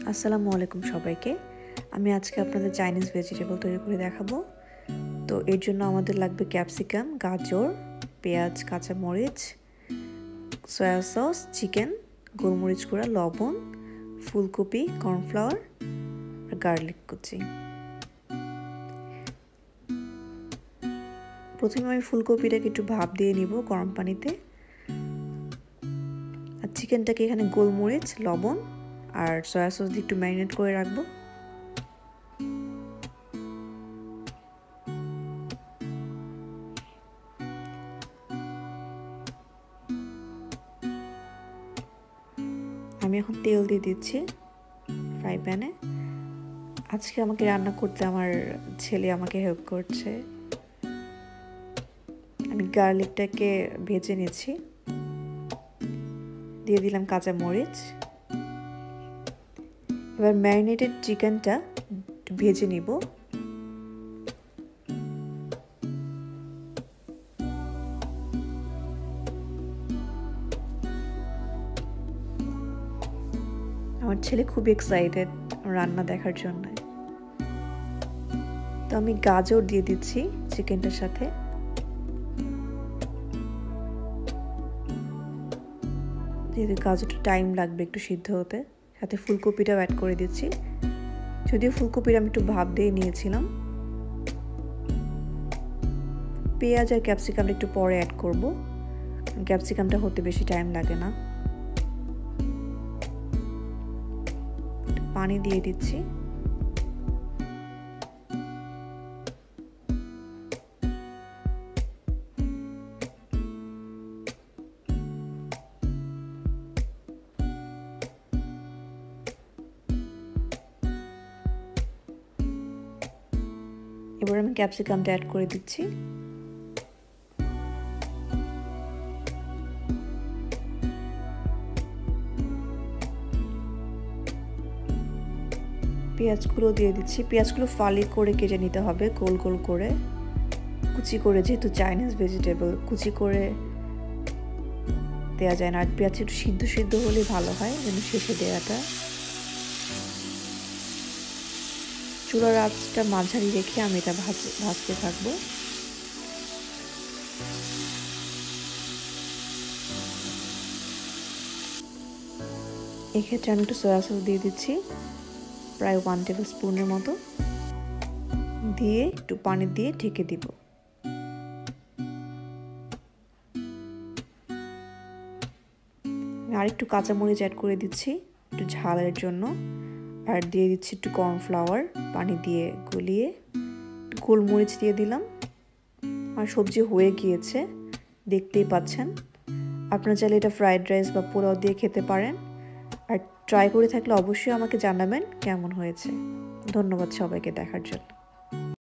আসসালামু আলাইকুম সবাইকে। আমি আজকে আপনাদের চাইনিজ ভেজিটেবল তৈরি করে দেখাবো। তো এর জন্য আমাদের লাগবে ক্যাপসিকাম গাজর, পেঁয়াজ, কাঁচামরিচ সয়া সস চিকেন গোলমরিচ গুঁড়া, লবণ, ফুলকপি কর্নফ্লাওয়ার আর গার্লিক কুচি। প্রথমে আমি ফুলকপিটাকে একটু ভাপ দিয়ে নিব গরম পানিতে। আর চিকেনটাকে এখানে গোলমরিচ, লবণ আর সয়া সস দিয়ে একটু ম্যারিনেট করে রাখব। আমি এখন তেল দিয়ে দিচ্ছি ফ্রাই প্যানে আজকে আমাকে রান্না করতে আমার ছেলে আমাকে হেল্প করছে। আমি গার্লিকটাকে ভেজে নিচ্ছি। দিয়ে দিলাম কাঁচা মরিচ। এবার ম্যারিনেটেড চিকেনটা ভেজে নিব। আমার ছেলে খুব এক্সাইটেড রান্না দেখার জন্য। তো আমি গাজর দিয়ে দিচ্ছি চিকেনটার সাথে। যেহেতু গাজরটা টাইম লাগবে একটু সিদ্ধ হতে। সাথে ফুলকপিটাও অ্যাড করে দিচ্ছি। যদিও ফুলকপির আমি একটু ভাব দিয়ে নিয়েছিলাম। পেঁয়াজ আর ক্যাপসিকামটা একটু পরে অ্যাড করব। ক্যাপসিকামটা হতে বেশি টাইম লাগে না। পানি দিয়ে দিচ্ছি। এবার আমি ক্যাপসিকামটা অ্যাড করে দিচ্ছি। পেঁয়াজগুলো দিয়ে দিচ্ছি। পেঁয়াজগুলো ফালি করে কেটে নিতে হবে গোল গোল করে। কুচি করে যেহেতু চাইনিজ ভেজিটেবল কুচি করে দেওয়া যায় না। আর পেঁয়াজ একটু সিদ্ধ সিদ্ধ হলে ভালো হয়, যেন শেষে দেওয়াটা চুলার আঁচটা মাঝারি রেখে আমি এটা ভাজতে থাকব। এক্ষেত্রে আমি একটু সয়া সস দিয়ে দিচ্ছি, প্রায় ওয়ান টেবিল স্পুনের মতো। দিয়ে একটু পানি দিয়ে ঢেকে দিব। আর একটু কাঁচামরিচ অ্যাড করে দিচ্ছি, একটু ঝালের জন্য। আর দিয়ে দিচ্ছি একটু কর্নফ্লাওয়ার পানি দিয়ে গলিয়ে একটু গোলমরিচ দিয়ে দিলাম। আর সবজি হয়ে গিয়েছে, দেখতেই পাচ্ছেন। আপনারা চাইলে এটা ফ্রাইড রাইস বা পোলাও দিয়ে খেতে পারেন। আর ট্রাই করে থাকলে অবশ্যই আমাকে জানাবেন কেমন হয়েছে। ধন্যবাদ সবাইকে দেখার জন্য।